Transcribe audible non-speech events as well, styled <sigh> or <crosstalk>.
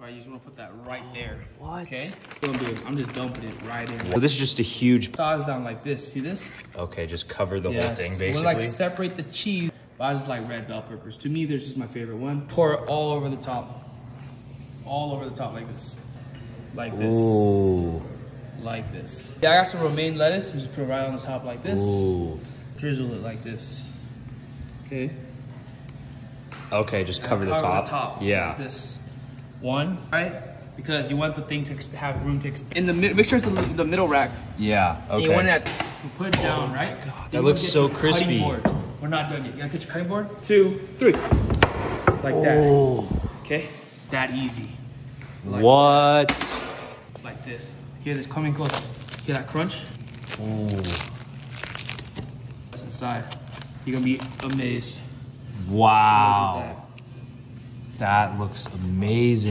All right, you just want to put that right there. <gasps> What? Okay. What I'm doing, I'm just dumping it right in. Well, this is just a huge. Size down like this. See this? Okay, just cover the whole Yes. thing We're like separate the cheese. But I just like red bell peppers. To me, this is my favorite one. Pour it all over the top. All over the top like this. Like this. Ooh. Like this. Yeah, I got some romaine lettuce. and Just put it right on the top like this. Ooh. Drizzle it like this. Okay. Okay, just cover, the, Cover top. the top. Yeah. Like this. One, right? Because you want the thing to have room to expand. In the mid, make sure it's the, the middle rack. Yeah. And you want Okay. it at, you put it down, right? Then that looks so your cutting crispy. board. We're not done yet. You gotta get your cutting board. Two, three. Like that. Oh. Okay? That easy. Like, What? like this. Hear this coming close. Hear that crunch? Ooh. That's inside. You're gonna be amazed. Wow. That looks amazing.